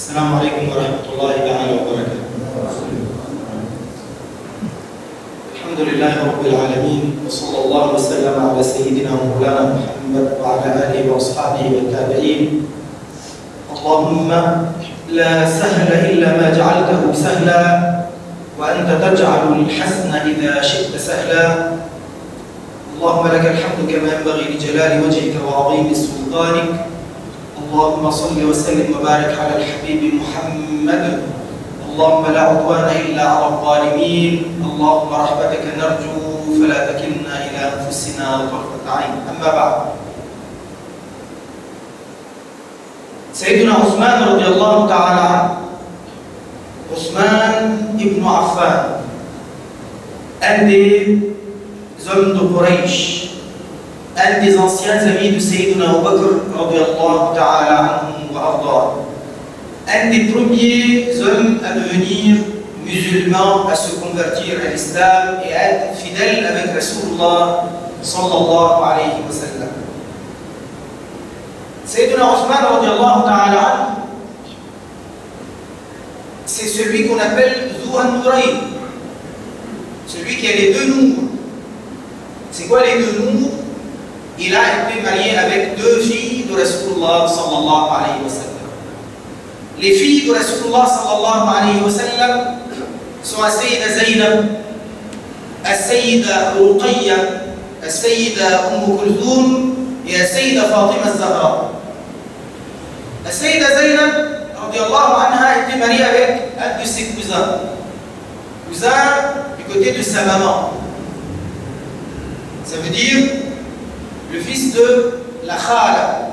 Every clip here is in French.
السلام عليكم ورحمة الله تعالى وبركاته. الحمد لله رب العالمين وصلى الله وسلم على سيدنا ومولانا محمد وعلى آله وأصحابه والتابعين. اللهم لا سهل إلا ما جعلته سهلا وأنت تجعل الحسن إذا شئت سهلا. اللهم لك الحمد كما ينبغي لجلال وجهك وعظيم سلطانك. اللهم صل وسلم وبارك على الحبيب محمد. اللهم لا عدوان إلا على الظالمين. اللهم رحمتك نرجو فلا تكلنا إلى أنفسنا طرفة عين. أما بعد. سيدنا عثمان رضي الله تعالى عنه. عثمان ابن عفان. hommes de Quraysh un des anciens amis de Sayyidina Abu Bakr ta'ala. Un des premiers hommes à devenir musulmans, à se convertir à l'islam et à être fidèle avec Rasulullah sallallahu alayhi wa sallam. Sayyidina radiallahu ta'ala c'est celui qu'on appelle Zuhan Nurayn, celui qui a les deux noms. C'est quoi les deux noms il a été marié avec deux filles de Rasulullah sallallahu alayhi wa sallam. Les filles de Rasulullah sallallahu alayhi wa sallam sont Sayyida Zaynab, Sayyida Ruqayya, Sayyida Umm Kulthum et Sayyida Fatima Zahra. Sayyida Zaynab, radiallahu anha, a été mariée avec un de ses cousins. Cousin du côté de sa maman. Ça veut dire le fils de la Khala,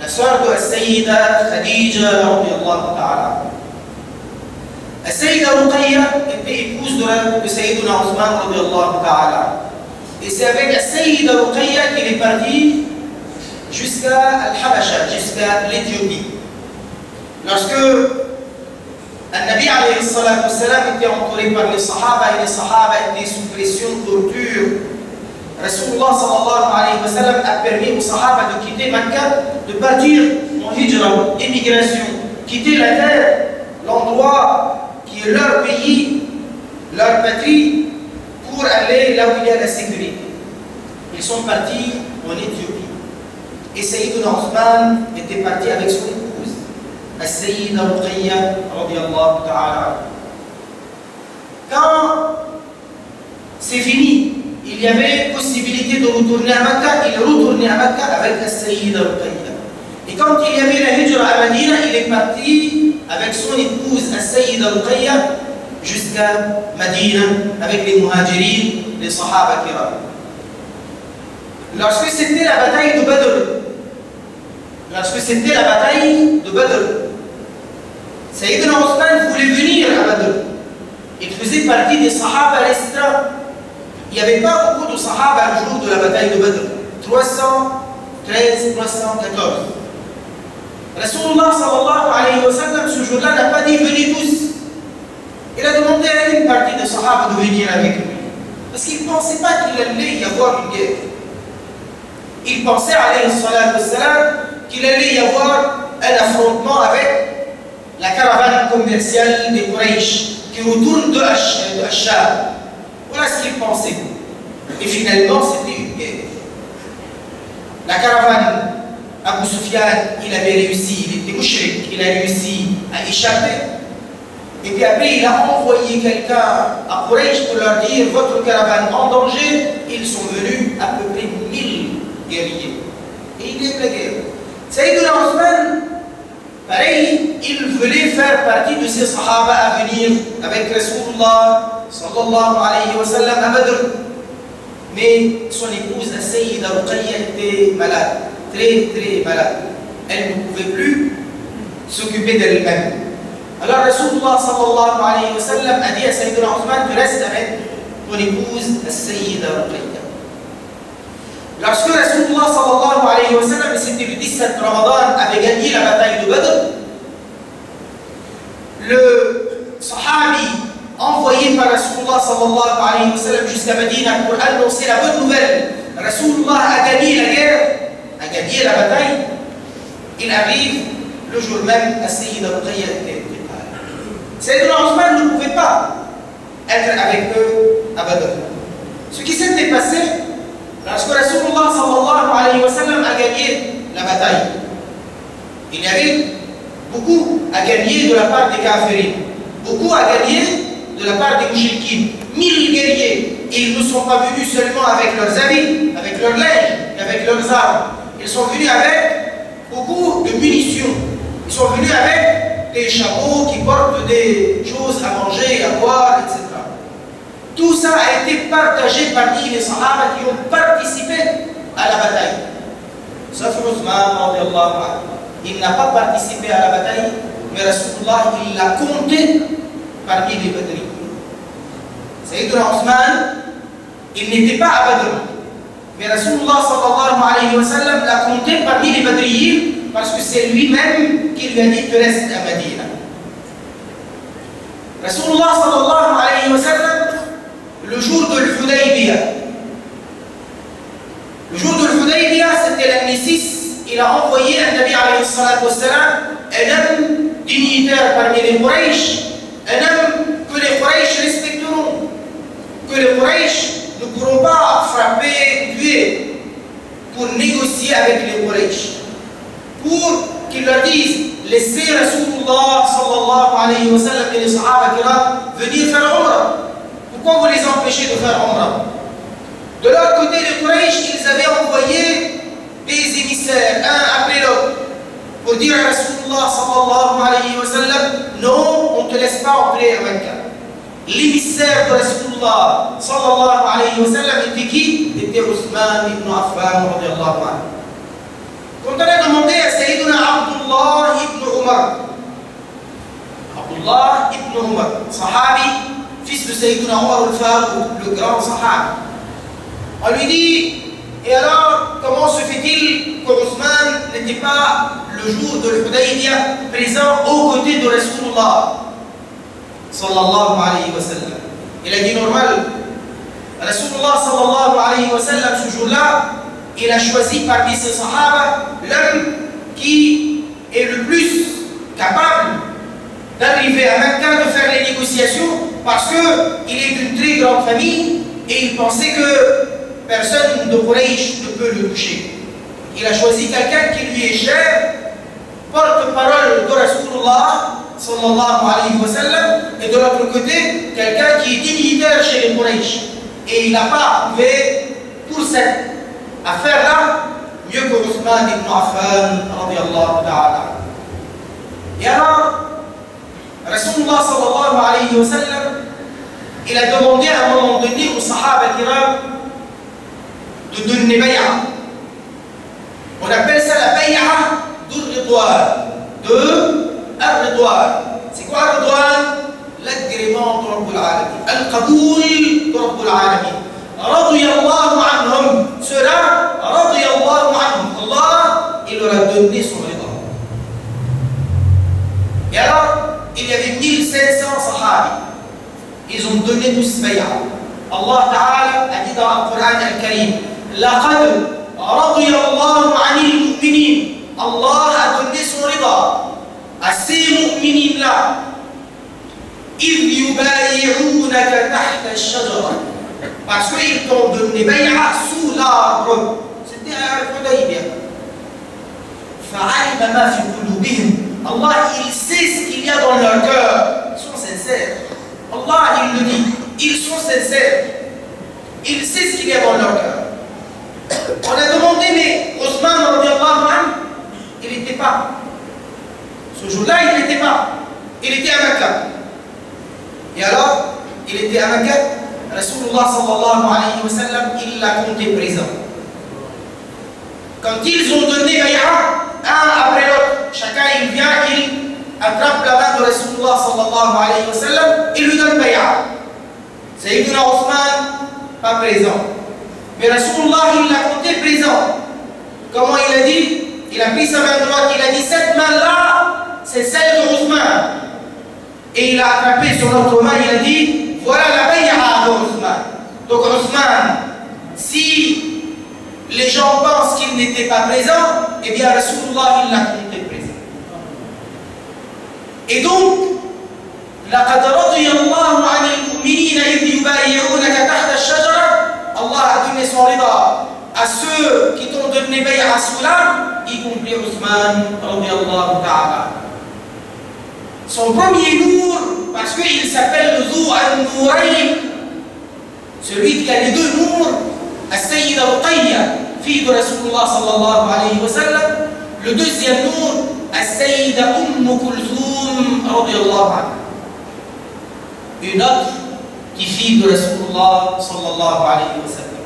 la soeur de Sayyida Khadija ta'ala. Sayyida Ruqayya était épouse de, de ta'ala. Et c'est avec Sayyida Ruqayya qu'il est parti jusqu'à Al-Habasha, jusqu'à l'Éthiopie. Lorsque Nabi alayhi salatu wassalam était entouré par les Sahaba et les Sahaba étaient sous pression torture, Rasulullah sallallahu alayhi wa sallam a permis aux Sahaba de quitter Makkah, de partir en hijra, émigration, quitter la terre, l'endroit qui est leur pays, leur patrie, pour aller là où il y a la sécurité. Ils sont partis en Éthiopie. Et Sayyiduna Othman était parti avec son épouse, la Sayyida Ruqayya, ta'ala. Quand c'est fini, il y avait possibilité de retourner à Makkah, il est retourné à Makkah avec la Sayyida Ruqayya. Et quand il y avait la hijra à Medina, il est parti avec son épouse, la Sayyida Ruqayya, jusqu'à Medina, avec les muhajirin, les sahaba kiram. Lorsque c'était la bataille de Badr, lorsque c'était la bataille de Badr, Sayyidina Othman voulait venir à Badr. Il faisait partie des sahaba restreints il n'y avait pas beaucoup de Sahaba le jour de la bataille de Badr. 313, 314. Rasulullah sallallahu alayhi wa sallam, ce jour-là, n'a pas dit venez tous. Il a demandé à une partie des Sahaba de venir avec lui. Parce qu'il ne pensait pas qu'il allait y avoir une guerre. Il pensait, alayhi salam, qu'il allait y avoir un affrontement avec la caravane commerciale des Quraysh qui retourne de Hachab. Voilà ce qu'il pensait. Et finalement, c'était une guerre. La caravane, Abu Sufyan, il avait réussi, il était mouchrik, il a réussi à échapper. Et puis après, il a envoyé quelqu'un à Quraysh pour leur dire votre caravane en danger. Ils sont venus à peu près 1000 guerriers. Et il aime la guerre. Sayyidina Othman, pareil, il voulait faire partie de ces sahaba à venir avec Rasulullah sallallahu alayhi wa sallam à Badr. Mais son épouse, la Sayyida Ruqayya, était malade, très très malade. Elle ne pouvait plus s'occuper d'elle-même. Alors Rasulullah sallallahu alayhi wa sallam a dit à Sayyidina Othman, tu restes avec ton épouse, la Sayyida Ruqayya. Lorsque Rasulullah sallallahu alayhi wa sallam, c'était le 17 Ramadan, avait gagné la bataille de Badr, le Sahabi envoyé par Rasulullah sallallahu alayhi wa sallam jusqu'à Medina pour annoncer la bonne nouvelle. Rasulullah a gagné la guerre, a gagné la bataille. Il arrive le jour même, à Sayyid préparé. Sayyidina Ousmane ne pouvait pas être avec eux à Badr. Ce qui s'était passé, lorsque Rasulullah sallallahu alayhi wa a gagné la bataille, il y avait beaucoup à gagner de la part des kafirin, beaucoup à gagner de la part des mouchikines. Mille guerriers, ils ne sont pas venus seulement avec leurs habits, avec leurs et avec leurs armes. Ils sont venus avec beaucoup de munitions. Ils sont venus avec des chameaux qui portent des choses à manger, à boire, etc. Tout ça a été partagé parmi les Sahaba qui ont participé à la bataille. Sauf Ousmane, il n'a pas participé à la bataille, mais Rasulullah, il l'a compté parmi les Badri. Sayyidina Ousmane, il n'était pas à Badr. Mais Rasulullah sallallahu alayhi wa sallam l'a compté parmi les Badriyin parce que c'est lui-même qui lui a dit tu restes à Medina. Rasulullah sallallahu le jour de l'Hudaybiyah, c'était l'année 6, il a envoyé un Nabi alayhi salatu wa sallam, un homme dignitaire parmi les Quraysh, un homme que les Quraysh respecteront, que les Quraysh ne pourront pas frapper, tuer, pour négocier avec les Quraysh. Pour qu'ils leur disent laissez Rasulullah sallallahu alayhi wa sallam et les Sahaba venir faire Umrah. Pourquoi vous les empêchez de faire Umrah De leur côté, les Quraysh, ils avaient envoyé des émissaires, un après l'autre, pour dire à Rasulullah sallallahu alayhi wa sallam non, on ne te laisse pas entrer à Mecca. L'émissaire de Rasulullah sallallahu alayhi wa sallam était qui? Était Ousmane ibn Affan radiallahu anhu. Quand on a demandé à Sayyidina Abdullah ibn Umar, Abdullah ibn Umar, sahabi, fils de Sayyidina Umar al-Farouk, le grand sahabi, on lui dit Et alors, comment se fait-il que n'était pas le jour de l'Hudaybiyah présent aux côtés de Rasulullah sallallahu alayhi wa sallam? Il a dit normal. Rasulullah sallallahu alayhi wa sallam ce jour-là, il a choisi parmi ses sahaba l'homme qui est le plus capable d'arriver à Mecca, de faire les négociations, parce qu'il est d'une très grande famille et il pensait que personne de Quraysh ne peut le toucher. Il a choisi quelqu'un qui lui est cher, porte-parole de Rasulullah sallallahu alayhi wa sallam, et de l'autre côté, quelqu'un qui est dignitaire chez les Quraysh. Et il n'a pas trouvé pour cette affaire-là mieux que Ousmane ibn Affan radiallahu ta'ala. Et alors, رسول الله صلى الله عليه وسلم إلى دومونديا من دوني وصحابه كرام تدني بيعه ولا بيرسل بيعه دو رضوان دو الرضوان سي كوا رضوان لاجريمون رب العالمين القبول رب العالمين رضي الله عنهم سرا رضي الله عنهم الله إلى ردني سرطان يا رب il y avait 1500 sahabis ils ont donné tous bay'a Allah Ta'ala a dit dans le Coran al-Karim لقد رضي الله عن المؤمنين Allah a donné son rida à ces mu'minines là إذ يبايعونك تحت الشجرة parce qu'ils t'ont donné bay'a sous l'arbre c'était à Il le dit ils sont sincères. Il sait ce qu'il y a dans leur cœur on a demandé mais anhu il n'était pas. Ce jour-là il n'était pas. Il était à Mecca. Et alors il était à Mecca. Rasulullah sallallahu alayhi wa sallam, il l'a compté présent. Quand ils ont donné bay'a, un après l'autre, chacun il vient, il attrape la main de Rasulullah sallallahu alayhi wa sallam, il lui donne bay'a. Sayyidina Othman, pas présent. Mais Rasulullah, il l'a compté présent. Comment il a dit? Il a pris sa main droite, il a dit cette main-là, c'est celle de Othman. Et il a attrapé sur l'autre main, il a dit voilà la bay'a de Othman. Donc Othman, si les gens pensent qu'il n'était pas présent, eh bien Rasulullah il l'a compté présent. Et donc, لقد رضي الله عن المؤمنين إذ يبايعونك تحت الشجرة Allah a donné son rida à ceux qui t'ont donné bay'a sous l'arbre, y compris Ousmane, radiallahu ta'ala. Son premier nour, parce qu'il s'appelle le Zou al-Nourayn, celui qui a les deux nours, السيدة رقية fille de Rasulullah sallallahu alayhi wa sallam, le deuxième nour, السيدة أم رضي الله عنه بنظر autre رسول الله صلى الله عليه وسلم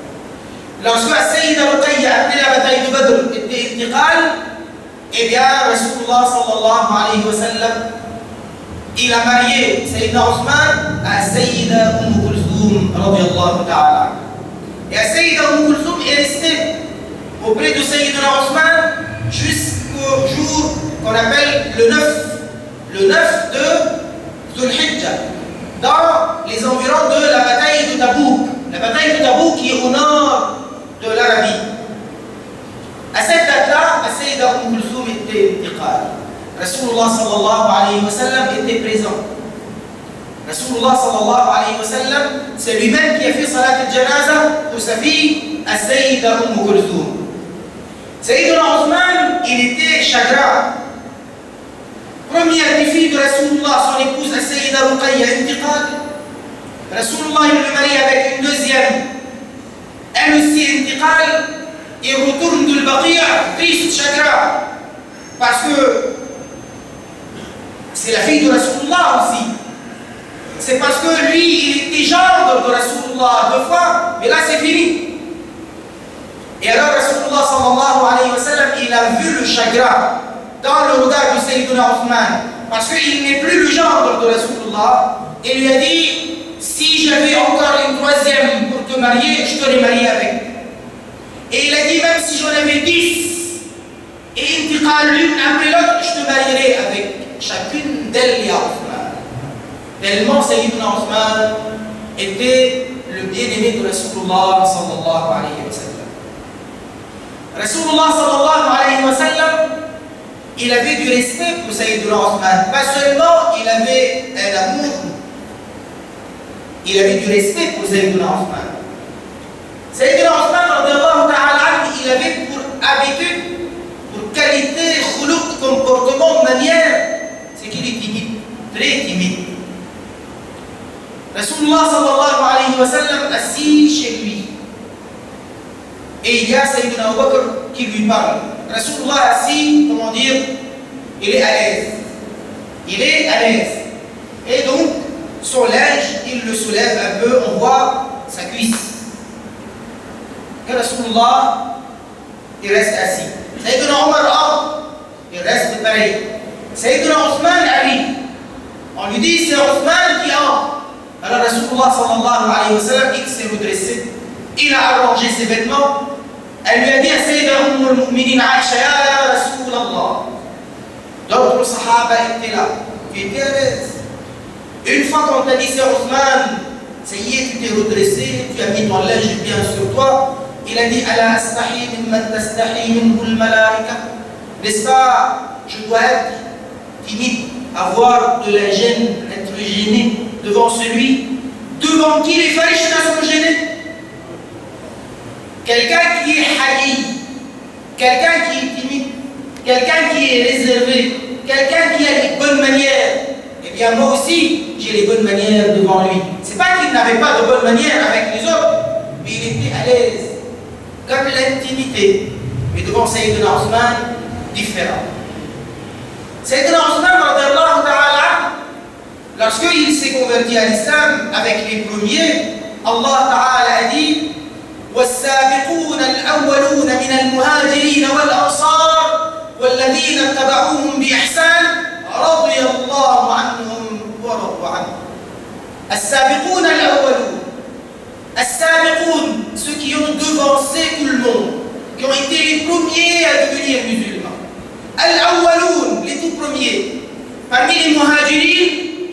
لو سمع سيدة رقية عبد الله بن بدر انتقال et رسول الله صلى الله عليه وسلم إلى a سيدنا عثمان à سيدة أم كلثوم رضي الله تعالى et à سيدة أم كلثوم إلى restée وبرد سيدنا عثمان jusqu'au jour qu'on appelle le 9 le 9 de Dhul Hijjah dans les environs de la bataille de Tabouk. La bataille de Tabouk qui est au nord de l'Arabie. À cette date-là, Sayyida Umm Kulthum était intiqal. Rasulullah sallallahu alayhi wa sallam était présent. Rasulullah sallallahu alayhi wa sallam, c'est lui-même qui a fait salat al-janaza pour sa fille, Sayyida Umm Kulthum. Sayyidina Othman, il était chagrin. Première des filles de Rasulullah, son épouse, Sayyida Ruqayya, intiqal. Rasulullah, il le marie avec une deuxième. Elle aussi, intiqal. Il retourne de l'Baqiyah, triste, chagrin. Parce que c'est la fille de Rasulullah aussi. C'est parce que lui, il était gendre de Rasulullah deux fois, mais là c'est fini. Et alors Rasulullah sallallahu alayhi wa sallam, il a vu le chagrin dans le regard de Sayyidina Othman, parce qu'il n'est plus le gendre de Rasulullah, et lui a dit, si j'avais encore une troisième pour te marier, je t'aurais marié avec. Et il a dit, même si j'en avais dix, et intiqal l'une après l'autre, je te marierai avec chacune d'elles, ya Othman. Tellement Sayyidina Othman était le bien-aimé de Rasulullah sallallahu alayhi wa sallam. Rasulullah sallallahu alayhi wa sallam, il avait du respect pour Sayyidina Othman. Pas seulement il avait un amour, il avait du respect pour Sayyidina Othman. Sayyidina Othman, il avait pour habitude, pour qualité, khoulouk, comportement, manière, c'est qu'il est timide, très timide. Rasulullah sallallahu alayhi wa sallam assis chez lui. Et il y a Sayyidina Abu qui lui parle. Rasulullah assis, comment dire, il est à l'aise. Il est à l'aise. Et donc, son linge, il le soulève un peu, on voit sa cuisse. Et Rasulullah, il reste assis. Sayyidina Omar entre, il reste pareil. Sayyidina Othman arrive. On lui dit, c'est Othman qui entre. Alors Rasulullah sallallahu alayhi wa sallam, il s'est redressé. Il a arrangé ses vêtements. Elle lui a dit à Sayyida Umm al-Mu'minin Rasulallah. D'autres sahaba étaient là, qui étaient à l'aise. Une fois qu'on t'a dit c'est Othman, ça y est, tu t'es redressé, tu as mis ton linge bien sur toi. Il a dit Ala astahi mimman tastahi minhu malaika N'est-ce pas, je dois être timide, avoir de la gêne, être gêné devant celui devant qui les farishtas sont gênés. Quelqu'un qui est haï, quelqu'un qui est timide, quelqu'un qui est réservé, quelqu'un qui a les bonnes manières, eh bien moi aussi j'ai les bonnes manières devant lui. C'est pas qu'il n'avait pas de bonnes manières avec les autres, mais il était à l'aise, comme l'intimité. Mais devant Sayyidina Osman, différent. Sayyidina Osman, lorsqu'il s'est converti à l'islam avec les premiers, Allah Ta'ala a dit والسابقون الأولون من المهاجرين والأنصار والذين اتبعوهم بإحسان رضي الله عنهم ورضوا عنه السابقون الأولون السابقون ceux qui ont devancé tout le monde qui ont été les premiers à devenir musulmans Al-Awwaloun, les tout premiers parmi les muhajirin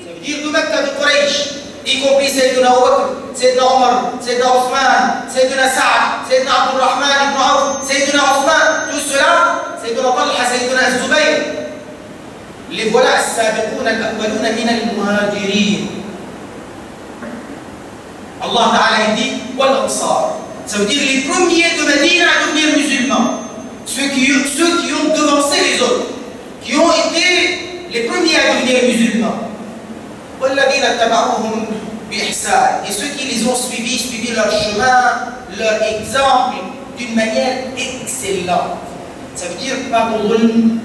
ça veut dire de Mecca de Quraysh y compris Sayyidina Abu Bakr, Sayyidina Omar, Sayyidina Othman, Sayyidina Sa'ad, Sayyidina Abdul Rahman ibn Auf, Sayyidina Othman, tout cela, Sayyidina Talha, Sayyidina Zubayr. les voilà السابقون الأولون من المهاجرين Allah Ta'ala dit والأنصار ça veut dire les premiers de Médine à devenir musulmans ceux qui, ceux qui ont devancé les autres qui ont été les premiers à devenir musulmans والذين اتبعوهم بإحسان Et ceux qui les ont suivis, suivi leur chemin, leur exemple, d'une manière excellente. Ça veut dire pas de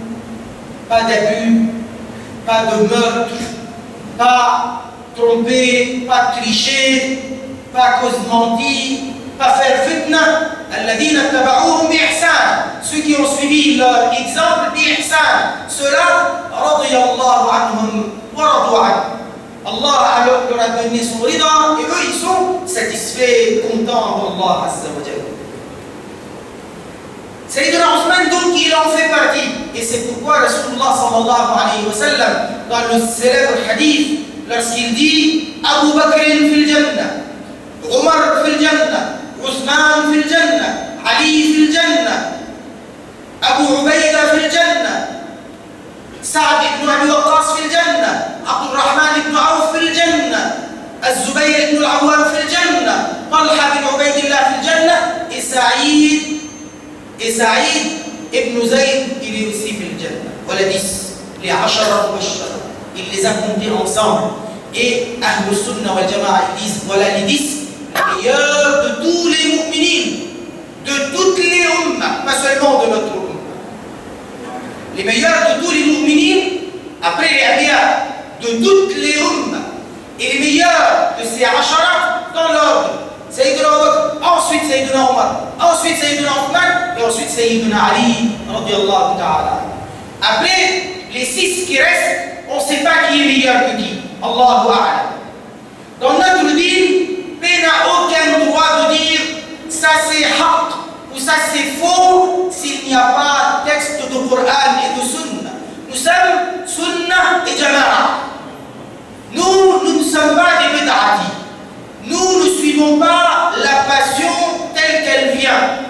pas d'abus, pas de meurtre, pas tromper, pas tricher, pas cause mentir, pas faire fitna. Ceux qui ont suivi leur exemple, ceux-là, anhum wa Allah leur a donné son rida et eux ils sont satisfaits, contents d'Allah Azza wa Jalla. Sayyidina Othman, donc, il en fait partie. Et c'est pourquoi Rasulullah sallallahu alayhi wa sallam, dans le célèbre hadith, lorsqu'il dit Abu Bakr fil Jannah, Omar fil Jannah, Othman fil Jannah, Ali fil Jannah, Abu Ubaida fil Jannah, سعد بن أبي وقاص في الجنة عبد الرحمن بن عوف في الجنة الزبير بن العوام في الجنة طلحة بن عبيد الله في الجنة إسعيد إسعيد ابن زيد إليوسي في الجنة ولديس لعشرة بشرة اللي زمهم دي انصام إيه؟ أهل السنة والجماعة إليس ولا لديس يا de المؤمنين les mu'minines, de toutes les ummas, pas seulement de notre umma. Les meilleurs de tous les mu'minines, après les Abiyah, de toutes les ummas. Et les meilleurs de ces Ashara dans l'ordre. Sayyidina Abu ensuite Sayyidina Omar, ensuite Sayyidina Othman et ensuite Sayyidina Ali ta'ala. Après, les six qui restent, on ne sait pas qui est meilleur que qui. Allahu A'lam. Dans notre dîme, il n'a aucun droit de dire ça c'est haq ou ça c'est faux s'il n'y a pas texte de Coran et de Sunna. Nous sommes Sunna et Jama'a. Nous, nous ne sommes pas des bid'ati. Nous ne suivons pas la passion telle qu'elle vient.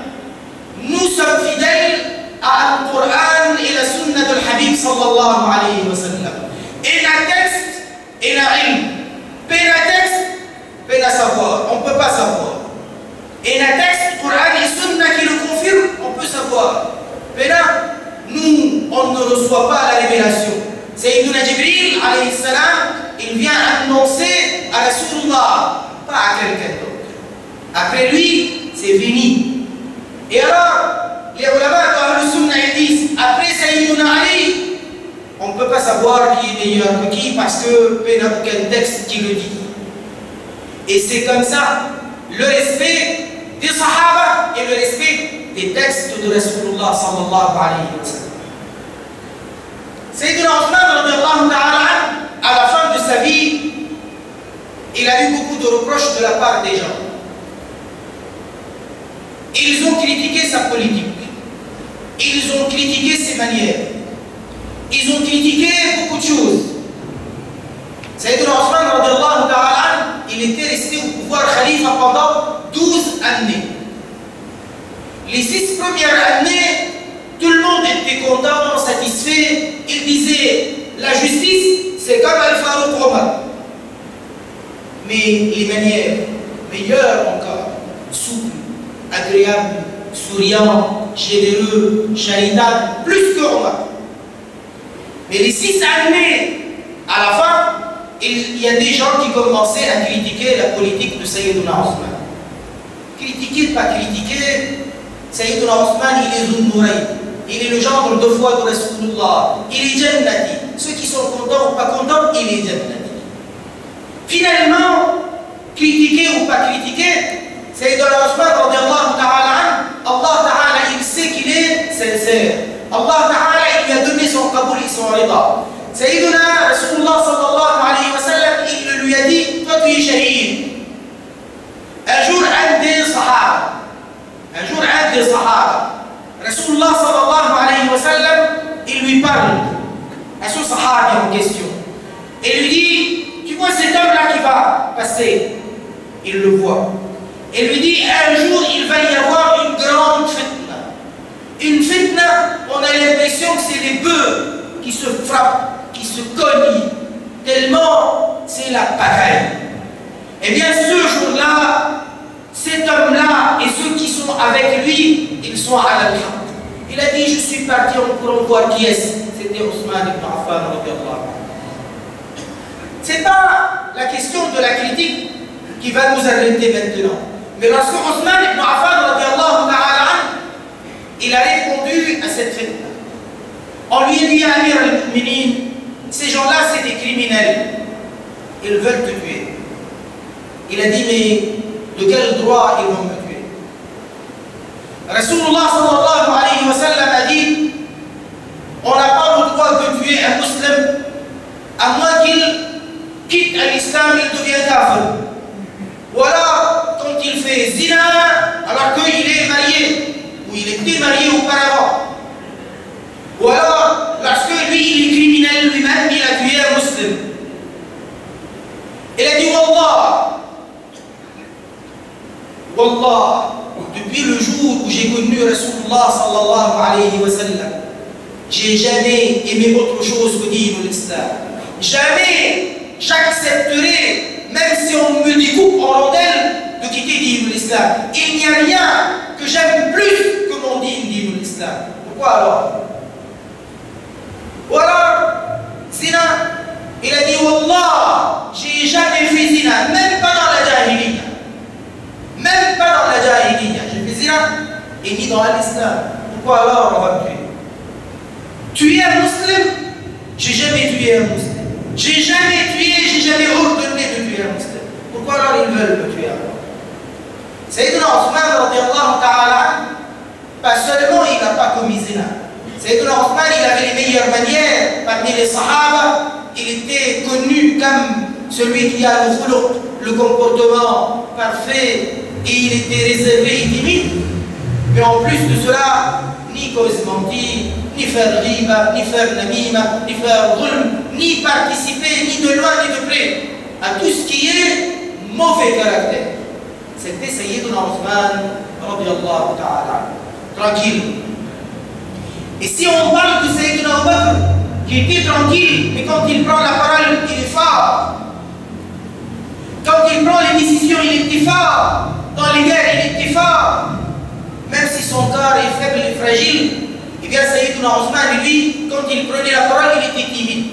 Nous sommes fidèles à Coran et la Sunna de Habib sallallahu alayhi wa sallam. Et la texte et la la savoir. On ne peut pas savoir. Et la texte, Coran et Sunna qui le confirment, on peut savoir. Nous, on ne reçoit pas la révélation. Sayyidina Jibril, alayhi salam, il vient annoncer à Rasulullah pas à quelqu'un d'autre. Après lui, c'est fini. Et alors, les ulama de Sunna ils disent, après Sayyiduna Ali, on ne peut pas savoir qui est meilleur que qui parce que a aucun texte qui le dit. Et c'est comme ça le respect des Sahaba et le respect des textes de Rasulullah sallallahu alayhi wa sallam. Sayyidina Othman, à la fin de sa vie, il a eu beaucoup de reproches de la part des gens. Ils ont critiqué sa politique. Ils ont critiqué ses manières. Ils ont critiqué beaucoup de choses. Sayyidina Osman, il était resté au pouvoir khalifa pendant 12 années. Les six premières années, tout le monde était content, satisfait. Il disait, la justice, c'est comme Al-Farouq Omar mais les manières meilleures encore, souples, agréables, souriants, généreux, charitables, plus que Omar. Mais les six années, à la fin, il y a des gens qui commençaient à critiquer la politique de Sayyiduna Osman. Critiquer, pas critiquer, Sayyiduna Osman, il est Zunnouraï. Il est le gendre de foi de Rasulullah. Il est Jannati. Ceux qui sont contents ou pas contents, il est Jannati. Finalement, critiquer ou pas critiquer, c'est de ta'ala Allah ta'ala il sait qu'il est sincère. Allah ta'ala il lui a donné son kaboul et son rida. Sayyiduna Rasulullah sallallahu alayhi wa sallam, il lui a dit, toi tu es shahid. Un jour un des sahaba, un jour un des sahaba, Rasulullah sallallahu alayhi wa sallam, à sahaba en question. Et lui dit, tu vois cet homme-là qui va passer, il le voit. Et lui dit, un jour, il va y avoir une grande fitna. Une fitna, on a l'impression que c'est les bœufs qui se frappent, se cognent, tellement c'est la pagaille. Eh bien, ce jour-là, cet homme-là et ceux qui sont avec lui, ils sont à la Il a dit, je suis parti pour voir qui est-ce. C'était Ousmane ibn Affan. C'est pas la question de la critique qui va nous arrêter maintenant. Mais lorsque Ousmane ibn Affan, il a répondu à cette fête. On lui a dit, Amir al-Mu'minin, ces gens-là, c'est des criminels. Ils veulent te tuer. Il a dit, mais de quel droit ils vont me tuer? Rasulullah sallallahu alayhi wa sallam a dit, on n'a pas le droit de tuer un musulman à moins qu'il quitte l'islam, il devient kafir. Voilà, quand il fait zina, alors qu'il est marié, ou il était marié auparavant. Ou alors, lorsque lui, il est criminel lui-même, il a tué un musulman. Il a dit Wallah, Wallah, depuis le jour où j'ai connu Rasulullah sallallahu alayhi wa sallam, j'ai jamais aimé autre chose que dire l'islam. Jamais j'accepterai, même si on me découpe en rondelles, de quitter dire l'islam. Il n'y a rien que j'aime plus que mon dîme dire l'islam. Pourquoi alors? Voilà, zina, il a dit Wallah, j'ai jamais fait zina, même pas dans la jahiliya. Même pas dans la jahiliya. J'ai fait zina et ni dans l'islam. Pourquoi alors on va me tuer? Tuer un musulman? J'ai jamais tué un musulman. J'ai jamais tué, j'ai jamais ordonné de tuer un musulman. Pourquoi alors ils veulent me tuer alors? Sayyidina Othman, pas seulement il n'a pas commis zina. Sayyidina Othman, il avait les meilleures manières parmi les sahaba. Il était connu comme celui qui a le, le comportement parfait et il était réservé et timide. Mais en plus de cela, ni cause mentir, ni faire riba, ni faire namima, ni faire rulm, ni participer, ni de loin ni de près, à tout ce qui est mauvais caractère. C'était Sayyiduna Othman, ta'ala, tranquille. Et si on parle de Sayyiduna Bakr, qui était tranquille, mais quand il prend la parole, il est fort. Quand il prend les décisions, il était fort. Dans guerres, il était fort. Même si son corps est faible et fragile, eh bien, Sayyiduna Osman, lui, quand il prenait la parole, il était timide.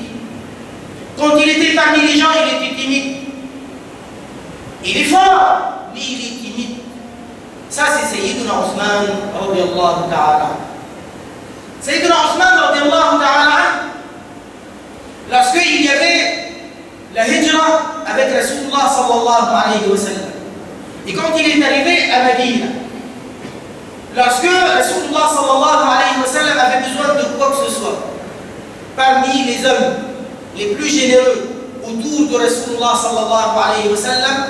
Quand il était parmi les gens, il était timide. Il est fort, mais il est timide. Ça, c'est Sayyiduna Osman, radiallahu ta'ala. Sayyiduna Osman, radiallahu ta'ala, lorsqu'il y avait la hijra avec Rasulullah sallallahu alayhi wa sallam, et quand il est arrivé à Medina, lorsque Rasulullah sallallahu alayhi wa sallam avait besoin de quoi que ce soit, parmi les hommes les plus généreux autour de Rasulullah sallallahu alayhi wa sallam,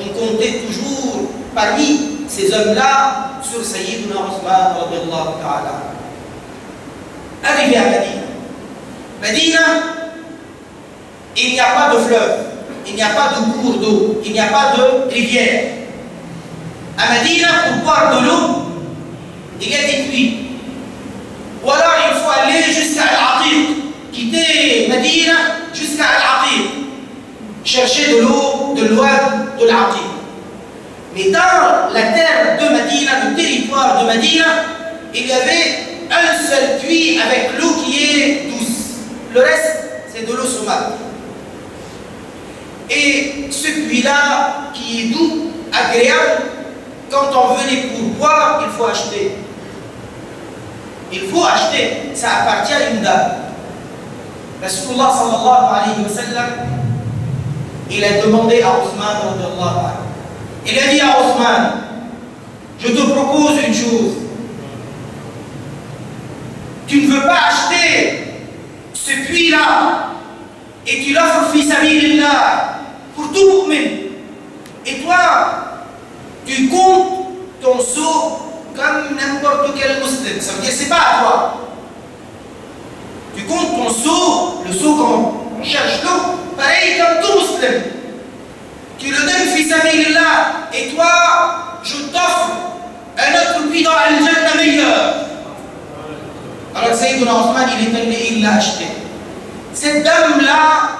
on comptait toujours parmi ces hommes-là sur Sayyiduna Osman radiallahu ta'ala. Arrivé à Medina. Medina, il n'y a pas de fleuve, il n'y a pas de cours d'eau, il n'y a pas de rivière à Medina pour boire de l'eau, il y a des puits. Ou alors il faut aller jusqu'à Al-Atiq, quitter Medina jusqu'à Al-Atiq, chercher de l'eau de loin de l'Atiq. Mais dans la terre de Medina, le territoire de Medina, il y avait un seul puits avec l'eau qui est douce. Le reste, c'est de l'eau saumâtre. Et ce puits-là, qui est doux, agréable, quand on venait pour boire, il faut acheter. Il faut acheter. Ça appartient à une dame. Rasulullah sallallahu alayhi wa sallam, il a demandé à Othman Il a dit à Othman, je te propose une chose. Tu ne veux pas acheter ce puits-là et tu l'offres fils pour tout mu'min. Et toi, tu comptes ton seau comme n'importe quel musulman. Ça veut dire c'est pas à toi. Tu comptes ton seau, le seau qu'on cherche l'eau, pareil comme tout musulman. Tu le donnes fils là et toi, je t'offre un autre puits dans Al-Jannah meilleur. Alors Sayyiduna Othman, il est allé, il l'a acheté. Cette dame-là,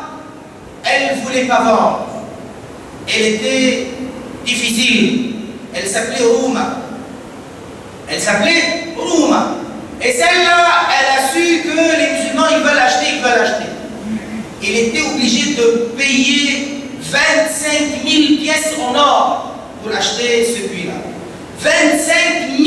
elle ne voulait pas vendre. Elle était difficile. Elle s'appelait Rouma. Elle s'appelait Rouma. Et celle-là, elle a su que les musulmans, ils veulent acheter, ils veulent acheter. Il était obligé de payer 25 000 pièces en or pour acheter ce puits-là. 25 000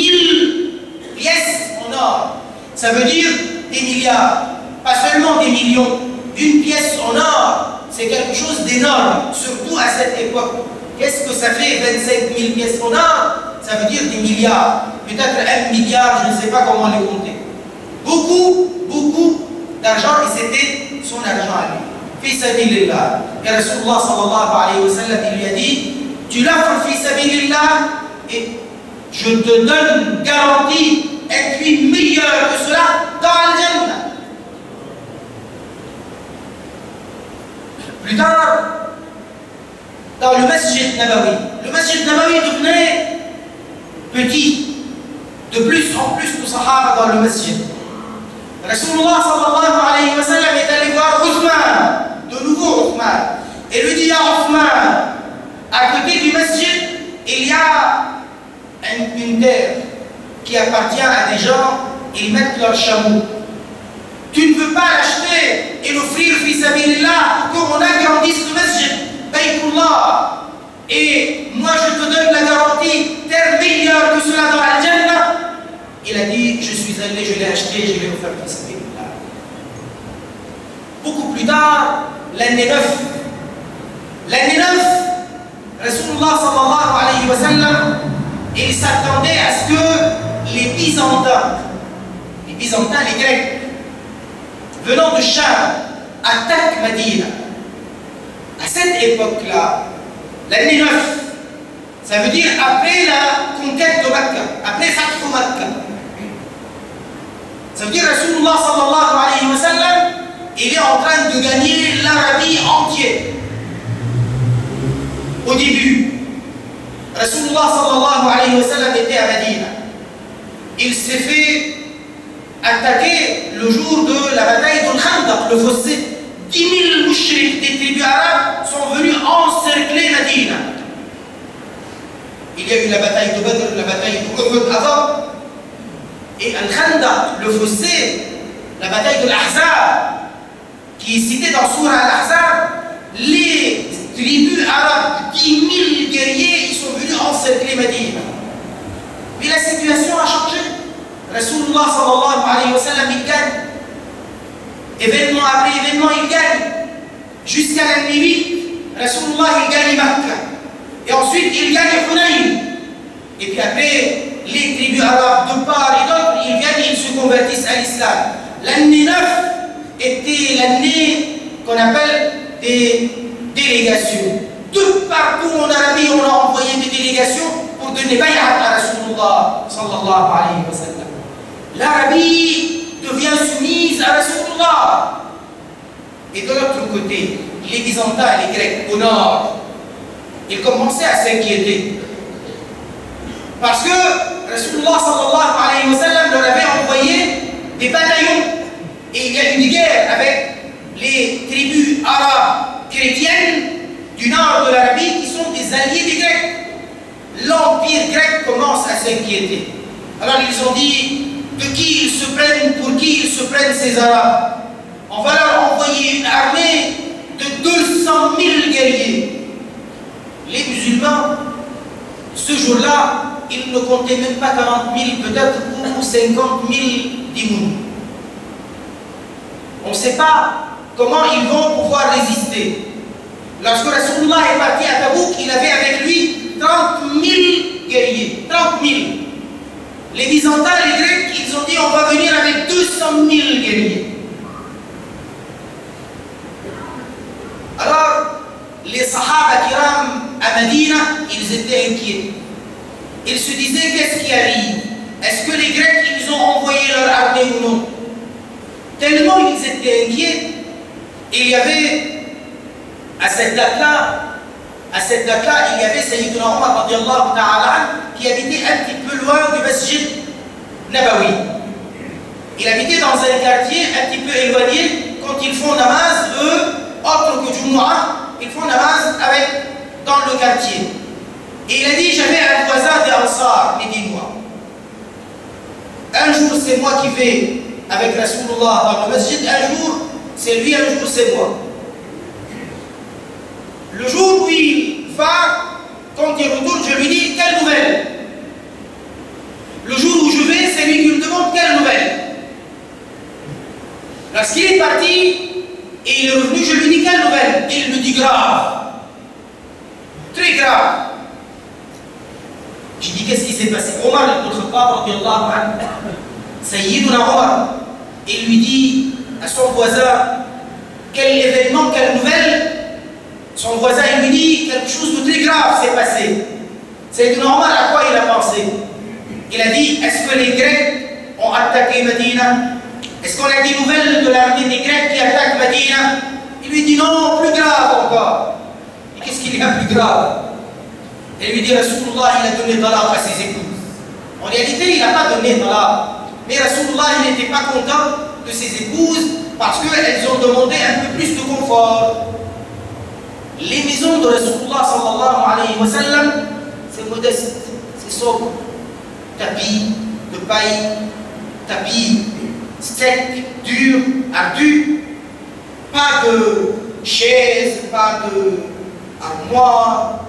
pièces en or. Ça veut dire des milliards, pas seulement des millions. Une pièce en or, c'est quelque chose d'énorme, surtout à cette époque. Qu'est-ce que ça fait 25 000 pièces en or Ça veut dire des milliards. Peut-être un milliard, je ne sais pas comment les compter. Beaucoup, beaucoup d'argent et c'était son argent à lui. Fils sabilillah. Et Rasulullah sallallahu alayhi wa sallam, il lui a dit Tu l'offres fils sabilillah et je te donne garantie et puis meilleur que cela dans le Jannah. Plus tard, dans le Masjid Nabawi, le Masjid Nabawi devenait petit. De plus en plus de Sahaba dans le Masjid. Rasulullah sallallahu alayhi wa sallam est allé voir Othman, de nouveau Othman, et lui dit à Othman, à côté du Masjid, il y a une terre qui appartient à des gens, ils mettent leur chameau. Tu ne veux pas l'acheter et l'offrir fils là pour qu'on agrandisse le masjid, Baytullah. Et moi je te donne la garantie, terre meilleure que cela dans la Jannah. Il a dit, je suis allé, je l'ai acheté, je l'ai offert fils là. Beaucoup plus tard, l'année 9, l'année 9, Rasulullah sallallahu alayhi wa sallam, il s'attendait à ce que les Byzantins, les Byzantins, les Grecs, venant de Char, attaquent Madina. À cette époque-là, l'année 9, ça veut dire après la conquête de Makkah, après Fathu Makkah. Ça veut dire Rasulullah sallallahu alayhi wa sallam, il est en train de gagner l'Arabie entière. Au début, Rasulullah sallallahu alayhi wa sallam était à Medina. Il s'est fait attaquer le jour de la bataille de Khandaq, le fossé. 10 000 mouchriks des tribus arabes sont venus encercler Medina. Il y a eu la bataille de Badr, la bataille de Uhud avant. Et Al-Khandaq, le fossé, la bataille de l'Ahzab, qui est citée dans Surah Al-Ahzab, les tribus arabes, 10 000 guerriers, ils sont venus encercler Medina. Mais la situation a changé. Rasulullah sallallahu alayhi wa sallam, il gagne. Événement après événement, il gagne. Jusqu'à l'année 8, Rasulullah, il gagne Makkah. Et ensuite, il gagne Hunayn. Et puis après, les tribus arabes de part et d'autre, ils viennent, ils se convertissent à l'islam. L'année 9 était l'année qu'on appelle des délégations. De partout en Arabie, on a envoyé des délégations pour donner bay'at à Rasulullah sallallahu alayhi wa sallam. L'Arabie devient soumise à Rasulullah. Et de l'autre côté, les Byzantins et les Grecs au nord, ils commençaient à s'inquiéter. Parce que Rasulullah sallallahu alayhi wa sallam leur avait envoyé des bataillons. Et il y a eu des guerres avec les tribus arabes chrétiennes du nord de l'Arabie qui sont des alliés des Grecs. L'empire grec commence à s'inquiéter. Alors ils ont dit de qui ils se prennent, pour qui ils se prennent ces Arabes. On va leur envoyer une armée de 200 000 guerriers. Les musulmans, ce jour-là, ils ne comptaient même pas 40 000, peut-être ou 50 000 d'Imoun. On ne sait pas comment ils vont pouvoir résister. Lorsque Rasulullah est parti à Tabouk, il avait avec lui 30 000 guerriers. 30 000. Les Byzantins, les Grecs, ils ont dit on va venir avec 200 000 guerriers. Alors, les Sahaba kiram à Medina, ils étaient inquiets. Ils se disaient qu'est-ce qui arrive Est-ce que les Grecs, ils ont envoyé leur armée ou non? Tellement ils étaient inquiets, il y avait à cette date-là, à cette date-là, il y avait Sayyidina Omar qui habitait un petit peu loin du Masjid Nabawi. Il habitait dans un quartier un petit peu éloigné quand ils font namaz, eux, autre que Jumu'ah, ils font namaz avec, dans le quartier. Et il a dit, j'avais un voisin des Ansar, médinois. Un jour, c'est moi qui vais avec Rasulullah dans le masjid, un jour, c'est lui, un jour, c'est moi. Le jour il va, quand il retourne, je lui dis, quelle nouvelle? Le jour où je vais, c'est lui qui me demande, quelle nouvelle. Lorsqu'il est parti, et il est revenu, je lui dis, quelle nouvelle? Il me dit, grave. Très grave. J'ai dit, qu'est-ce qui s'est passé? Omar ibn Khattab, Sayyiduna Omar, il lui dit à son voisin, quel événement, quelle nouvelle? Son voisin, il lui dit, quelque chose de très grave s'est passé. Sayyiduna Omar, à quoi il a pensé Il a dit, est-ce que les Grecs ont attaqué Medina Est-ce qu'on a des nouvelles de l'armée des Grecs qui attaquent Medina Il lui dit, non, plus grave encore. Et qu'est-ce qu'il y a plus grave? Elle lui dit, Rasulullah, il a donné talaq à ses épouses. En réalité, il n'a pas donné talaq. Mais Rasulullah, il n'était pas content de ses épouses parce qu'elles ont demandé un peu plus de confort. Les maisons de Rasulullah sallallahu c'est modeste, c'est sobre. Tapis de paille, tapis sec, dur, ardu. Pas de chaises, pas de armoire.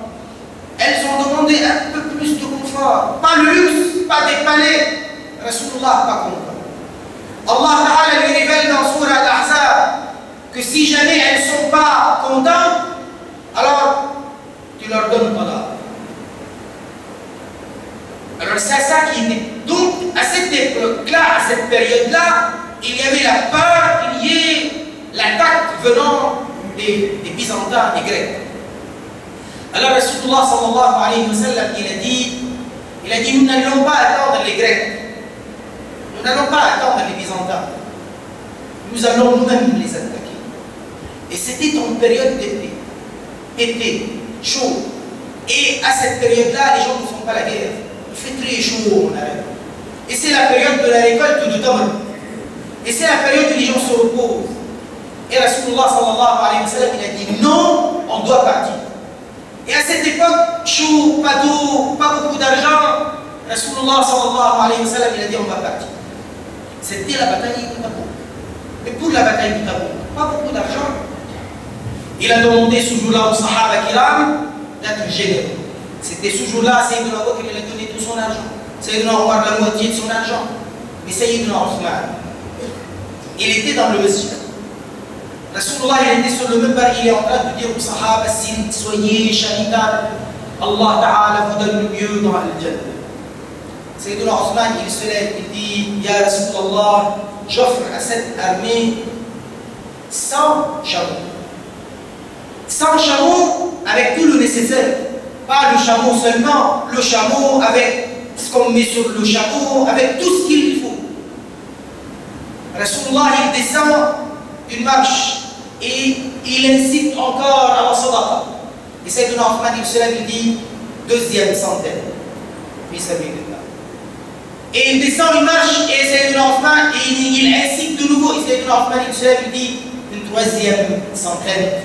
Elles ont demandé un peu plus de confort. Pas le luxe, pas des palais. Rasulullah pas content. Allah Ta'ala lui révèle dans Surah Al-Ahzab que si jamais elles ne sont pas contentes, alors tu leur donnes talaq. Alors c'est ça qui était. Donc à cette époque-là, à cette période-là, il y avait la peur qu'il y ait l'attaque venant des, Byzantins, des Grecs. Alors Rasulullah sallallahu alayhi wa sallam, il a dit, il a dit, nous n'allons pas attendre les Grecs. Nous n'allons pas attendre les Byzantins. Nous allons nous-mêmes les attaquer. Et c'était en période d'été. Été, chaud. Et à cette période-là, les gens ne font pas la guerre. Il fait très chaud en Arabe. Et c'est la période de la récolte du tamr. Et c'est la période où les gens se reposent. Et Rasulullah sallallahu alayhi wa il a dit non, on doit partir. Et à cette époque, chaud, pas d'eau, pas beaucoup d'argent, Rasulullah sallallahu alayhi wa il a dit on va partir. C'était la bataille de Tabouk. Mais pour la bataille de Tabouk, pas beaucoup d'argent. Il a demandé ce jour-là aux Sahaba Kiram d'être généreux. C'était ce jour-là, Sayyidina Bakr, il a donné tout son argent. Sayyidina Omar la moitié de son argent. Mais Sayyidina Othman, il était dans le masjid. Rasulullah, il était sur le membre, il est en train de dire aux Sahaba, soyez charitables. Allah Ta'ala vous donne le mieux dans le Jannah. Sayyidina Othman, il se lève, il dit Ya Rasulallah, j'offre à cette armée 100 chameaux. 100 chameaux avec tout le nécessaire. Pas le chameau seulement, le chameau avec ce qu'on met sur le chameau, avec tout ce qu'il faut. Rasulullah, il descend une marche et il incite encore à la sadaqa. Et Sayyidina Othman, il il dit deuxième centaine. Et il descend une marche et Sayyidina Othman, et il, il incite de nouveau. Et Sayyidina Othman, il il dit une troisième centaine,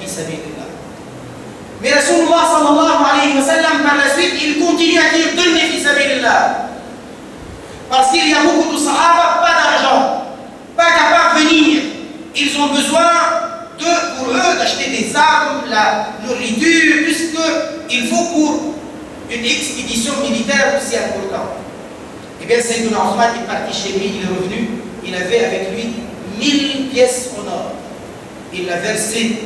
Mais Rasulullah sallallahu alayhi wa sallam, par la suite, il continue à dire donnez fils Parce qu'il y a beaucoup de sahaba, pas d'argent, pas capables de venir. Ils ont besoin de, pour eux d'acheter des armes, la nourriture, tout ce qu'il faut pour une expédition militaire aussi importante. Eh bien, Sayyidina Othman est parti chez lui, il est revenu, il avait avec lui 1000 pièces en or. Il l'a versé,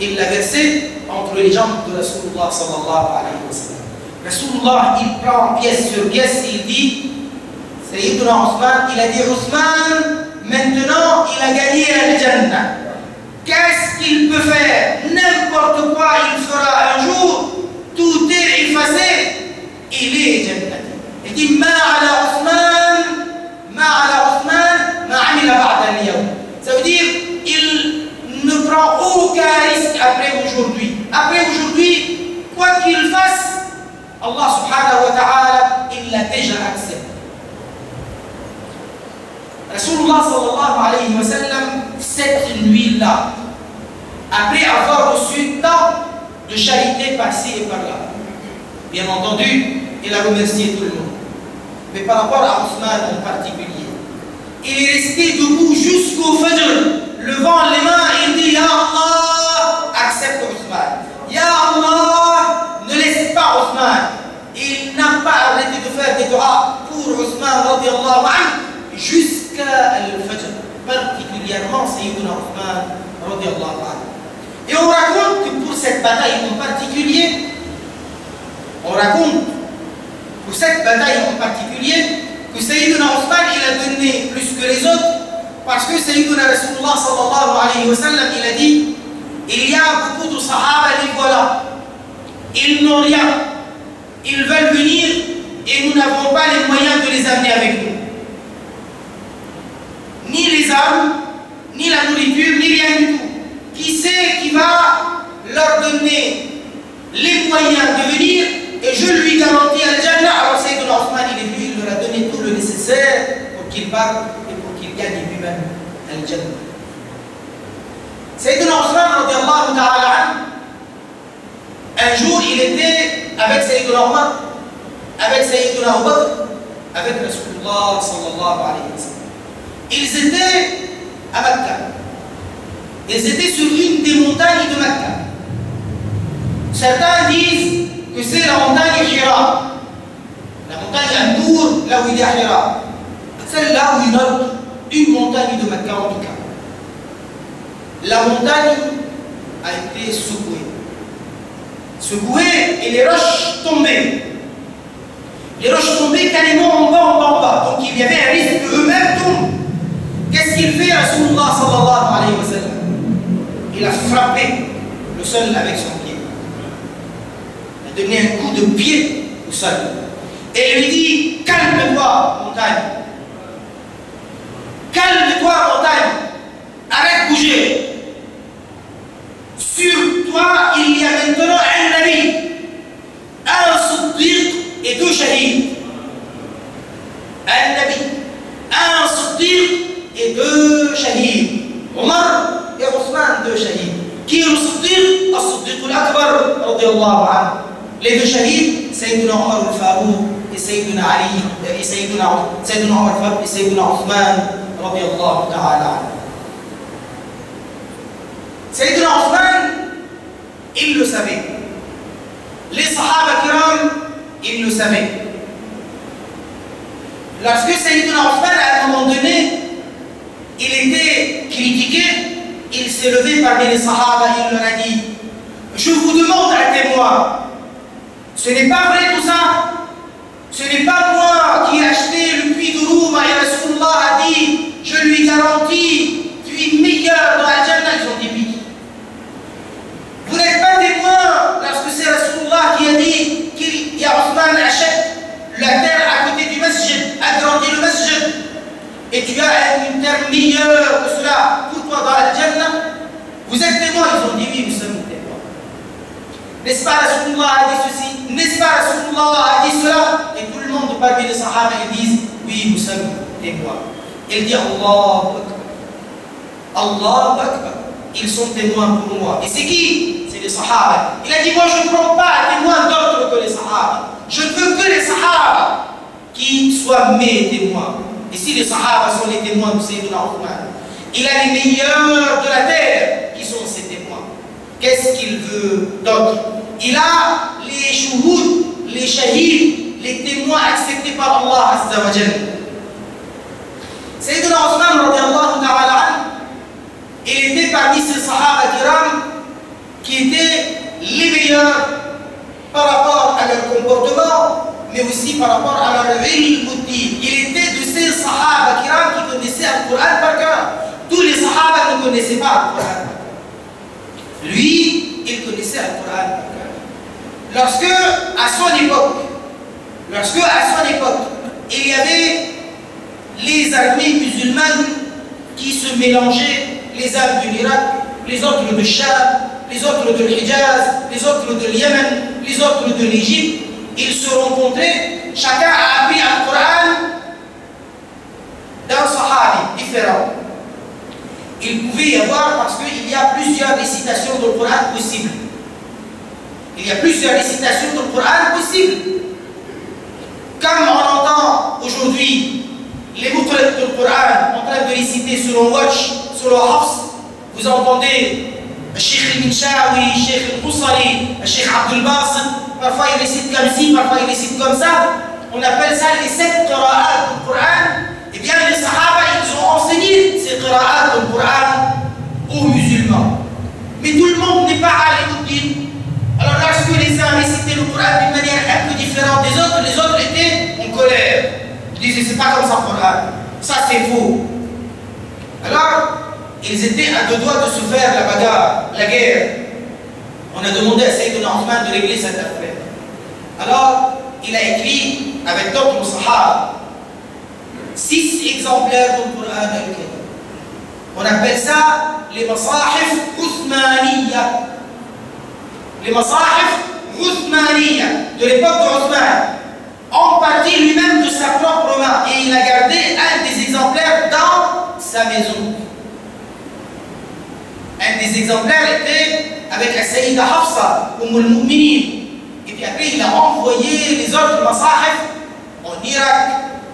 il l'a versé entre les jambes de Rasulullah sallallahu alayhi wa sallam. Rasulullah, il prend pièce sur pièce et il dit, Sayyidina Othman, il a dit, Othman, maintenant il a gagné al Jannah. Qu'est-ce qu'il peut faire N'importe quoi il fera un jour, tout est effacé, il est Jannah. Il dit على عثمان ما على عثمان ما عمل بعد اليوم. Ça veut dire ne aucun risque après aujourd'hui. Après aujourd'hui, quoi qu'il fasse, Allah subhanahu wa ta'ala, il l'a déjà accepté. Rasulullah sallallahu alayhi wa sallam, cette nuit-là, après avoir reçu tant de charité par-ci et par-là, bien entendu, il a remercié tout le monde. Mais par rapport à Othman en particulier, il est resté debout jusqu'au Fajr, levant les mains il dit Ya Allah, accepte Othman. Ya Allah, ne laisse pas Othman. Il n'a pas arrêté de faire des doigts pour Othman jusqu'à Al-Fajr, particulièrement Sayyidina Othman Et on raconte que pour cette bataille en particulier, on raconte pour cette bataille en particulier que Sayyidina Othman il a donné plus que les autres parce que Sayyidina Rasulullah sallallahu alayhi wa sallam il a dit il y a beaucoup de sahaba voilà ils n'ont rien. Ils veulent venir et nous n'avons pas les moyens de les amener avec nous. Ni les armes ni la nourriture ni rien du tout. Qui sait qui va leur donner les moyens de venir et je lui garantis Al-Jannah. Alors Sayyidina Othman, il il leur a donné tout le nécessaire pour qu'il parte et pour qu'il gagne lui-même Al-Jannah. Sayyidina Othman, un jour, il était avec Sayyidina Omar, avec Sayyidina Abu Bakr, avec Rasulullah sallallahu alayhi wa sallam. Ils étaient à Makkah. Ils étaient sur une des montagnes de Makkah. Certains disent que c'est la montagne Hira. La montagne Al-Nour, là où il y a Hira. Celle-là où il y a une montagne de Makkah en tout cas. La montagne a été secouée. Secouée et les roches tombaient. Les roches tombaient carrément en bas, en bas, en bas. Donc il y avait un risque qu'eux-mêmes tombent. Qu'est-ce qu'il fait Rasulullah sallallahu alayhi wa sallam? Il a frappé le sol avec son donner un coup de pied au sol. Et lui dit Calme-toi, montagne. Calme-toi, montagne. Arrête de bouger. Sur toi, il y a maintenant un ami, un siddiq et deux shahids. Un nabi, un siddiq et deux Othman, deux shahids. Qui est le siddiq Al-Siddiq al-Akbar, radiallahu anhu. Les deux shahids, Sayyidina Omar al-Farouk et Sayyidina Ali, et Sayyidina, Sayyidina Omar al-Farouk et Sayyidina Othman, radiallahu ta'ala. Sayyidina il le savait. Les Sahaba ils le savaient. Lorsque Sayyidina Othman, à un moment donné, il était critiqué, il s'est levé parmi les Sahaba, il leur a dit Je vous demande un témoin. Ce n'est pas vrai tout ça. Ce n'est pas moi qui ai acheté le puits de Rouma et Rasulullah a dit, je lui garantis, tu es meilleur dans la Jannah, ils ont dit oui. Vous n'êtes pas témoin lorsque c'est Rasulullah qui a dit qu'il y a Othman achète la terre à côté du masjid, agrandit le masjid, et tu as une terre meilleure que cela pour toi dans la Jannah. Vous êtes témoin, ils ont dit oui, nous sommes témoins. N'est-ce pas Rasulullah a dit ceci? N'est-ce pas Rasulullah a dit cela? Et tout le monde parmi les Sahaba ils disent Oui, nous sommes témoins. Il dit Allah. Allah. Ils sont témoins pour moi. Et c'est qui? C'est les Sahaba. Il a dit Moi je ne prends pas témoin d'autre que les Sahaba. Je ne veux que les Sahaba qui soient mes témoins. Et si les Sahaba sont les témoins de Sayyidina Othman, il a les meilleurs de la terre qui sont ses témoins. Qu'est-ce qu'il veut d'autre? Il a les chouhoud, les shahids, les témoins acceptés par Allah Azza wa Sayyidina Osman il était parmi ces sahaba kiram qui étaient les meilleurs par rapport à leur comportement, mais aussi par rapport à leur ilm Il était de ces sahaba kiram qui connaissaient le Coran par cœur. Tous les sahaba ne connaissaient pas le Coran. Lui, il connaissait le Coran par cœur. Lorsque, à son époque, lorsque, à son époque, il y avait les armées musulmanes qui se mélangeaient, les armes du Irak, les autres de Chad, les autres de l'Hijaz, les autres de Yémen, les autres de l'Égypte, ils se rencontraient, chacun a appris un Coran d'un Sahari. différents. Il pouvait y avoir, parce qu'il y a plusieurs récitations le Coran possibles. Il y a plusieurs récitations le Coran possibles. Comme on entend aujourd'hui les mots du Coran en train de réciter selon Watch, selon Hafs, vous entendez le Cheikh al-Minshawi, le Cheikh al-Qusari, le Cheikh Abdul Basit, parfois il récite comme ci, parfois il récite comme ça. On appelle ça les sept qira'at du Coran. Eh bien, les Sahaba, ils ont enseigné ces qira'at du Coran aux musulmans. Mais tout le monde n'est pas à l'écoute Alors, lorsque les uns récitaient le Coran d'une manière un peu différente des autres, les autres étaient en colère. Disaient, c'est pas comme ça Coran. Ça, c'est faux. Alors, ils étaient à deux doigts de se faire la bagarre, la guerre. On a demandé à Sayyidina Othman de régler cette affaire. Alors, il a écrit avec d'autres sahaba six exemplaires du Coran al-Karim. On appelle ça les masahif Uthmaniya. Les masahif Uthmaniya de l'époque d'Othman. En partie lui-même de sa propre main. Et il a gardé un des exemplaires dans sa maison. Un des exemplaires était avec la Sayyida Hafsa, Umm al-Mu'minin. Et puis après, il a envoyé les autres masahif en Irak,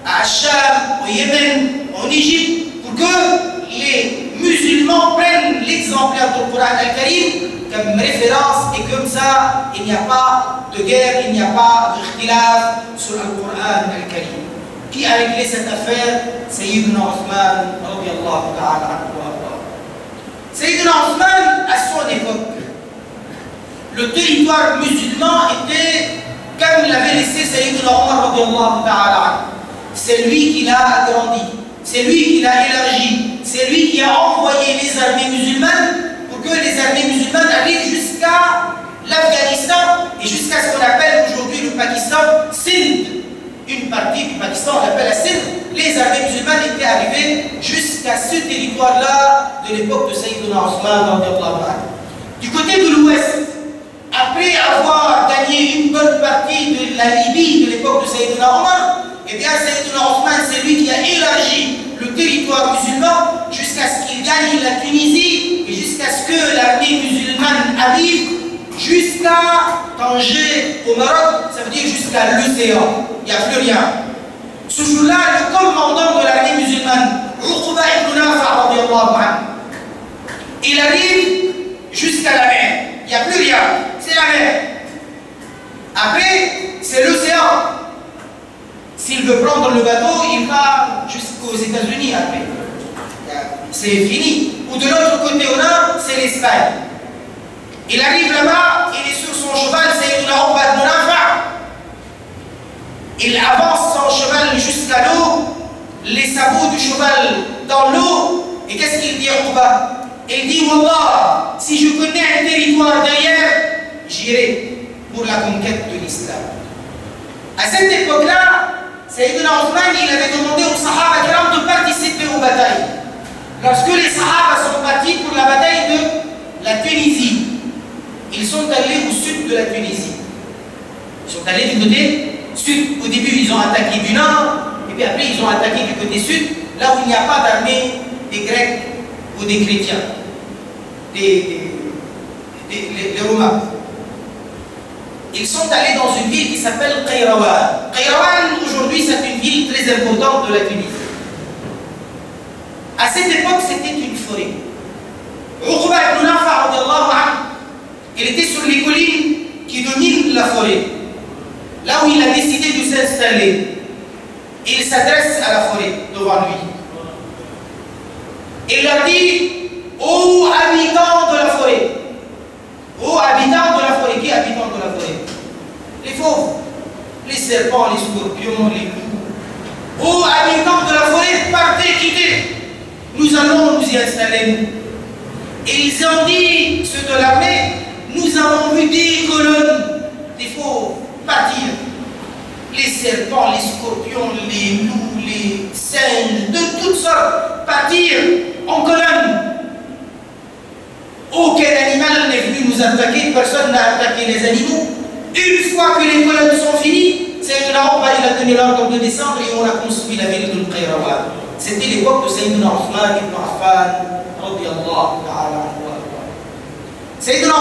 à Hacham, au Yémen, en Égypte, pour que les musulmans prennent l'exemplaire du Coran al-Karim comme référence et comme ça, il n'y a pas de guerre, il n'y a pas d'khtilaf sur le Coran al-Karim. Qui a réglé cette affaire? Sayyidina Othman, radiallahu ta'ala Sayyidina Othman, à son époque, le territoire musulman était comme l'avait laissé Sayyidina Omar radiallahu ta'ala c'est lui qui l'a agrandi, c'est lui qui l'a élargi, c'est lui qui a envoyé les armées musulmanes que les armées musulmanes arrivent jusqu'à l'Afghanistan et jusqu'à ce qu'on appelle aujourd'hui le Pakistan, Sindh. Une partie du Pakistan, on l'appelle la Sindh. Les armées musulmanes étaient arrivées jusqu'à ce territoire-là de l'époque de Sayyidina Osman. Du côté de l'ouest, après avoir gagné une bonne partie de la Libye de l'époque de Sayyidina Omar, eh bien, Sayyidina Othman, c'est lui qui a élargi le territoire musulman jusqu'à ce qu'il gagne la Tunisie arrive jusqu'à Tanger au Maroc, ça veut dire jusqu'à l'océan. Il n'y a plus rien. Ce jour-là, le commandant de l'armée musulmane, Uqba ibn Nafa, il arrive jusqu'à la mer. Il n'y a plus rien. C'est la mer. Après, c'est l'océan. S'il veut prendre le bateau, il va jusqu'aux États-Unis après. C'est fini. Ou de l'autre côté au nord, c'est l'Espagne. Il arrive là-bas, il est sur son cheval, c'est une de Nafa. Il avance son cheval jusqu'à l'eau, les sabots du cheval dans l'eau, et qu'est-ce qu'il dit Uqba Il dit Wallah, si je connais un territoire derrière, j'irai pour la conquête de l'islam. À cette époque-là, Sayyidina Othman, il avait demandé aux Sahaba de participer aux batailles. Lorsque les Sahaba sont partis pour la bataille de la Tunisie, ils sont allés au sud de la Tunisie. Ils sont allés du côté sud. Au début, ils ont attaqué du nord, et puis après, ils ont attaqué du côté sud, là où il n'y a pas d'armée des Grecs ou des chrétiens, des, des, Romains ils sont allés dans une ville qui s'appelle Qayrawan. Qayrawan, aujourd'hui, c'est une ville très importante de la Tunisie. À cette époque, c'était une forêt il était sur les collines qui dominent la forêt. Là où il a s'installer. Il s'adresse à la forêt devant lui. Il leur dit Ô habitants de la forêt, Ô habitants de la forêt, qui habitants de la forêt? Les fauves, les serpents, les scorpions, les loups. Ô habitants de la forêt, partez, quittez. Nous allons nous y installer. Et ils ont dit, ceux de l'armée, nous avons vu des colonnes, des fauves, partir. Les serpents, les scorpions, les loups, les singes, de toutes sortes, partir en colonne. Aucun animal n'est venu nous attaquer, personne n'a attaqué les animaux. Une fois que les colonnes sont finies, c'est là il a donné l'ordre de descendre et on a construit la ville de Qayrawa. C'était l'époque de Sayyidina Othman ibn Affan, radiallahu ta'ala. Sayyidina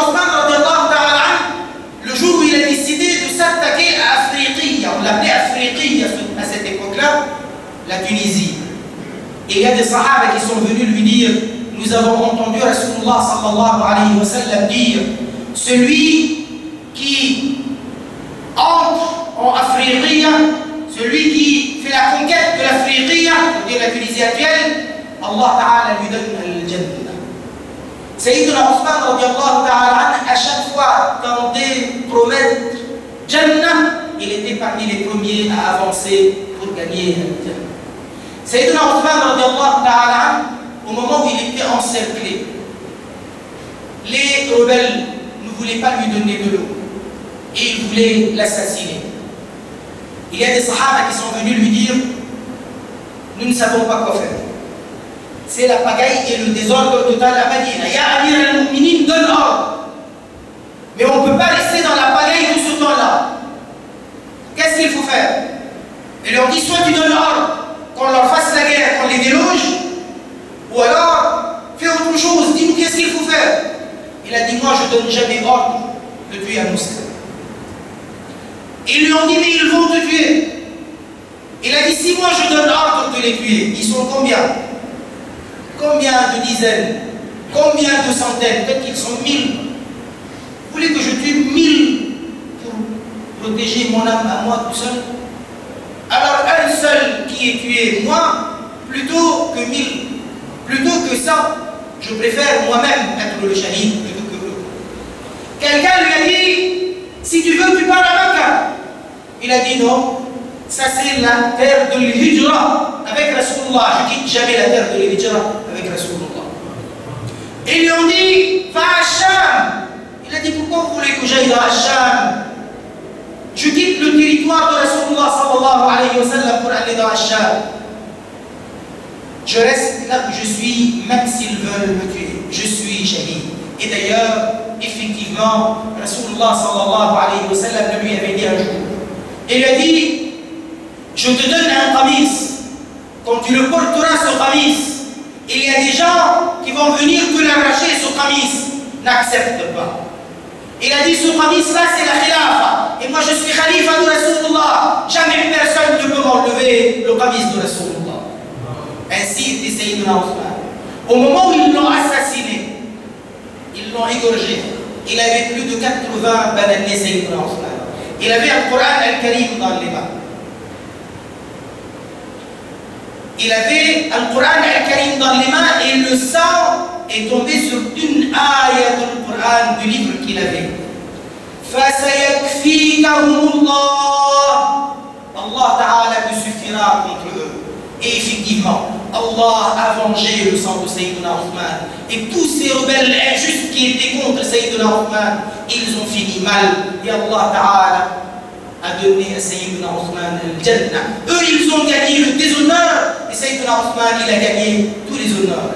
le jour où il a décidé s'attaquer à Afriqiya, on l'appelait Afriqiya à cette époque-là, la Tunisie. Et il y a des sahaba qui sont venus lui dire Nous avons entendu Rasulullah sallallahu alayhi wa sallam dire Celui qui entre en Afriqiya, celui qui fait la conquête de l'Afriqiya, c'est-à-dire la Tunisie actuelle, Allah ta'ala lui donne al-Jannah. Sayyidina Othman radiallahu ta'ala à chaque fois tentait promettre Jannah, il était parmi les premiers à avancer pour gagner. Sayyidina Othman ta'ala au moment où il était encerclé, les rebelles ne voulaient pas lui donner de l'eau et ils voulaient l'assassiner. Il y a des sahaba qui sont venus lui dire Nous ne savons pas quoi faire. C'est la pagaille et le désordre total à Madina. Ya Amir al-Mu'minin donne ordre. Mais on ne peut pas rester dans la pagaille tout ce temps-là. Qu'est-ce qu'il faut faire? Il leur dit soit tu donnes ordre qu'on leur fasse la guerre, qu'on les déloge, ou alors fais autre chose, dis-nous qu'est-ce qu'il faut faire. Il a dit Moi je ne donne jamais ordre de tuer un musulman. Ils lui ont dit, mais ils vont te tuer. Il a dit, si moi je donne ordre de les tuer, ils sont combien? Combien de dizaines? Combien de centaines? Peut-être qu'ils sont mille. Vous voulez que je tue mille protéger mon âme à moi tout seul Alors un seul qui est tué, moi, plutôt que mille, plutôt que ça, je préfère moi-même être le shahid plutôt que eux. Quelqu'un lui a dit, si tu veux, tu pars à Makkah. Il a dit non, ça c'est la terre de l'Hijra avec Rasulullah. Je quitte jamais la terre de l'Hijra avec Rasulullah. Ils lui ont dit, va à Sham. Il a dit, pourquoi vous voulez que j'aille dans Sham Je quitte le territoire de Rasulullah sallallahu pour aller dans Sham. Je reste là où je suis, même s'ils veulent me tuer. Je suis shahid. Et d'ailleurs, effectivement, Rasulullah sallallahu alayhi wa sallam lui avait dit un jour, il a dit, je te donne un qamis, quand tu le porteras ce qamis, il y a des gens qui vont venir te l'arracher ce qamis, n'accepte pas. Il a dit ce qamis là c'est la khilafa, et moi je suis khalifa de Rasulullah, jamais personne ne peut m'enlever le qamis de Rasulullah. Ainsi était Sayyidina Othman. Au moment où ils l'ont assassiné, ils l'ont égorgé. Il avait plus de 80 bananés Sayyidina Othman. Il avait un Coran al-Karim dans les mains. Il avait un Coran al-Karim dans les mains et le sang est tombé sur une ayah du Coran, du livre qu'il avait. Allah Ta'ala te suffira contre eux. Et effectivement, Allah a vengé le sang de Sayyidina Othman. Et tous ces rebelles injustes qui étaient contre Sayyidina Othman, ils ont fini mal. Et Allah Ta'ala a donné à Sayyidina Othman le Jannah. Eux, ils ont gagné le déshonneur. Et Sayyidina Othman, il a gagné tous les honneurs.